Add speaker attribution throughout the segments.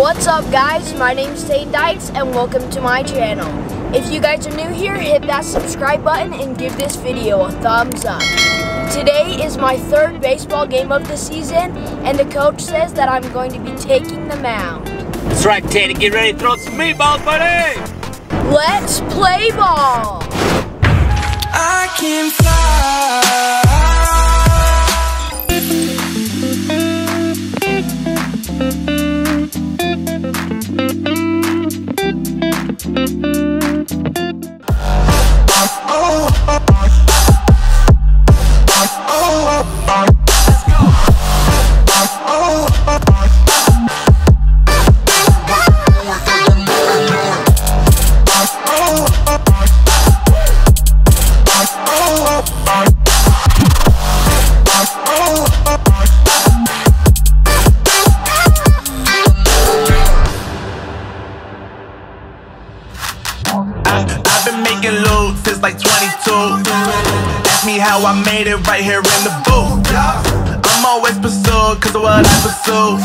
Speaker 1: What's up guys, my name is Tate Dyches and welcome to my channel. If you guys are new here, hit that subscribe button and give this video a thumbs up. Today is my third baseball game of the season and the coach says that I'm going to be taking the mound.
Speaker 2: That's right, Tate, get ready to throw some meatballs, buddy!
Speaker 1: Let's play ball!
Speaker 3: I can fly. I made it right here in the booth. I'm always pursued cause of what I pursue.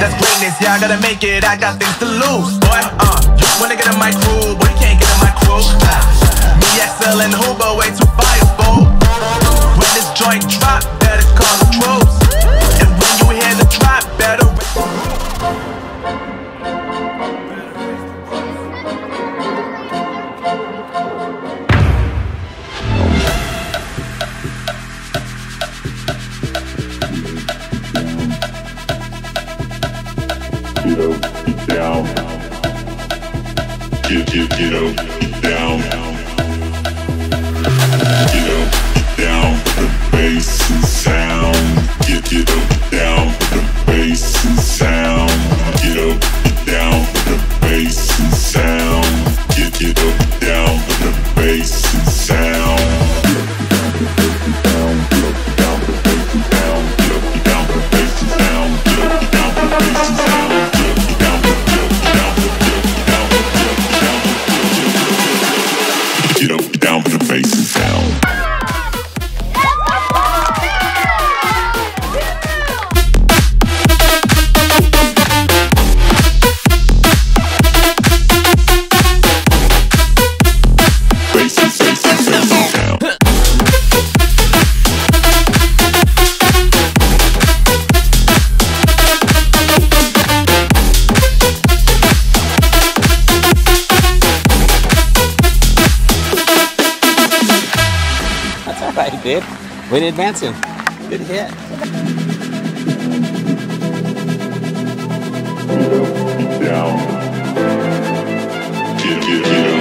Speaker 3: That's greatness, yeah, I gotta make it, I got things to lose. Boy, uh, you wanna get in my crew, boy, you can't get in my crew. Me, XL, and Hoover, way too fireable. When this joint drop, better call the troops. And when you hear the drop, better.
Speaker 4: Down. Get, get, get up, get down. Get up,
Speaker 2: Way to advance him. Good hit.
Speaker 4: Get down. Get, get, get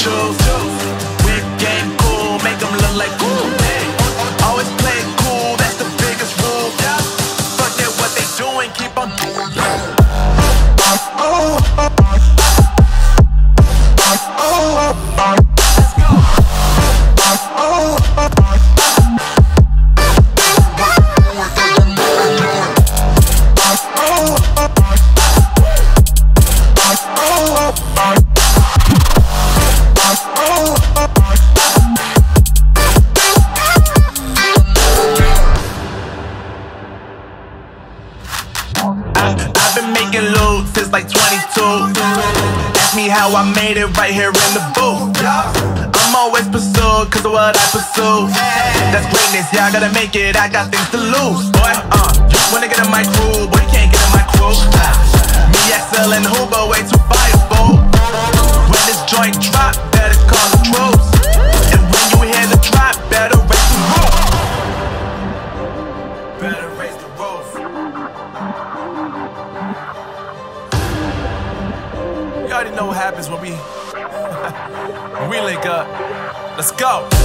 Speaker 3: choose. I've been making loot since like 22. Ask me how I made it right here in the booth. I'm always pursued cause of what I pursue. That's greatness, yeah, I gotta make it, I got things to lose. Boy, uh, you wanna get in my crew, boy, you can't get in my crew. Me, XL and Hoover, way too fireable. When this joint drop, better call the troops. Go.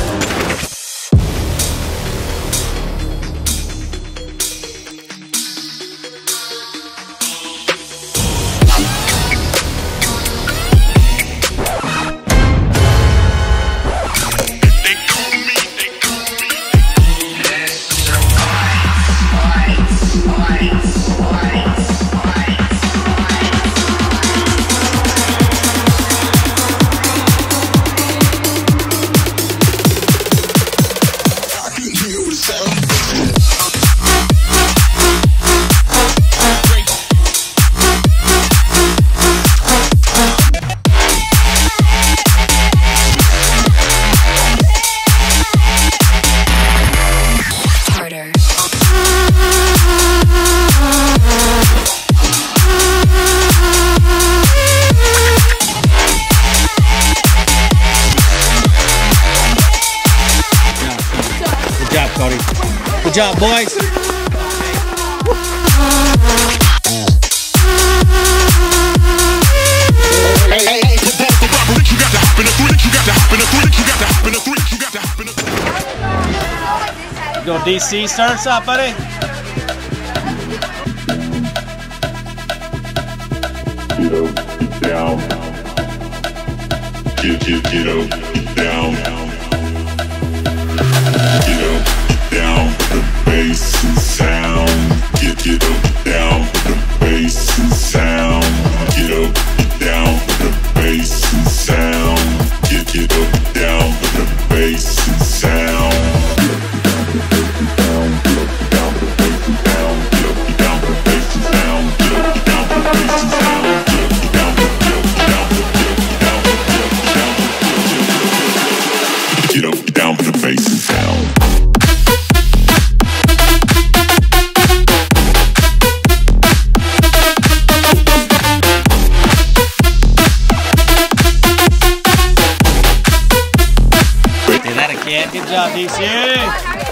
Speaker 4: Hop in a three.
Speaker 2: Go, DC. Start us up, buddy.
Speaker 4: Get up, get down. Get, get, get up, get down. Get up, sound. Get, get up,
Speaker 2: that. Good job, DC.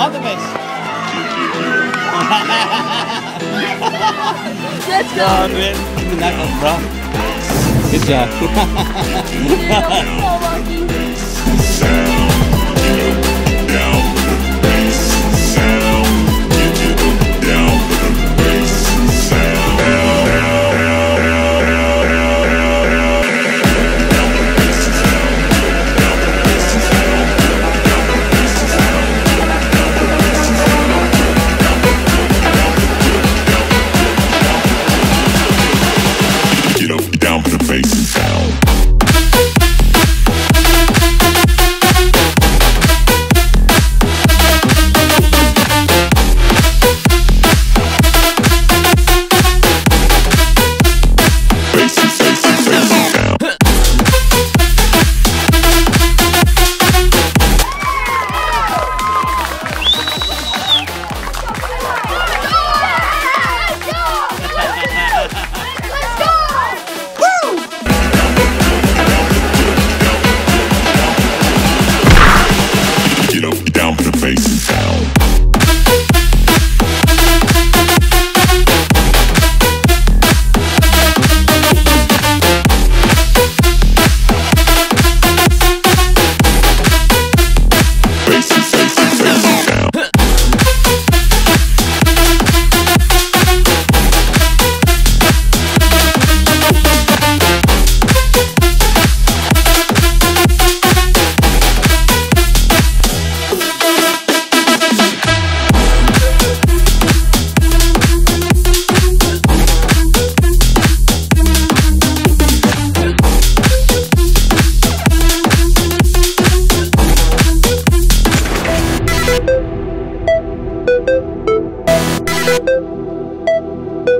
Speaker 2: On the base.
Speaker 1: Let's go.
Speaker 2: Oh, man. Knuckles, bro. Good job.
Speaker 1: so lucky.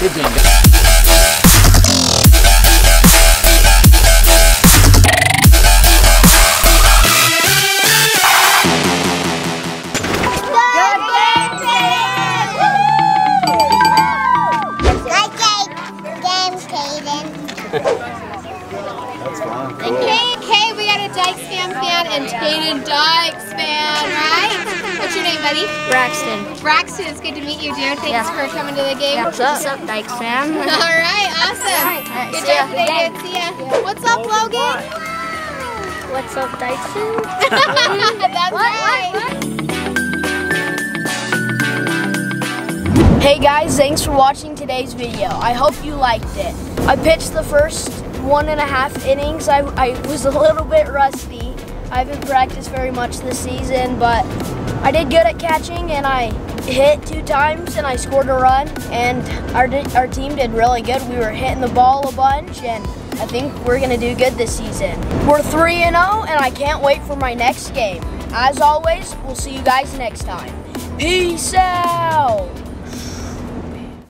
Speaker 2: game, guys.
Speaker 5: Buddy?
Speaker 1: Braxton.
Speaker 5: Braxton, it's good to meet you, dear. Thanks
Speaker 1: Yeah.
Speaker 5: for coming to the game.
Speaker 1: What's up? What's up, Dyches fam?
Speaker 5: All right, awesome.
Speaker 1: right,
Speaker 5: Good job today, dude. See ya. What's up, Logan?
Speaker 1: What's up, Dyson?
Speaker 5: That's right.
Speaker 1: Hey guys, thanks for watching today's video. I hope you liked it. I pitched the first one and a half innings. I, I was a little bit rusty. I haven't practiced very much this season, but I did good at catching and I hit two times and I scored a run and our, our team did really good. We were hitting the ball a bunch and I think we're gonna do good this season. We're 3 and 0 and I can't wait for my next game. As always, we'll see you guys next time. Peace out!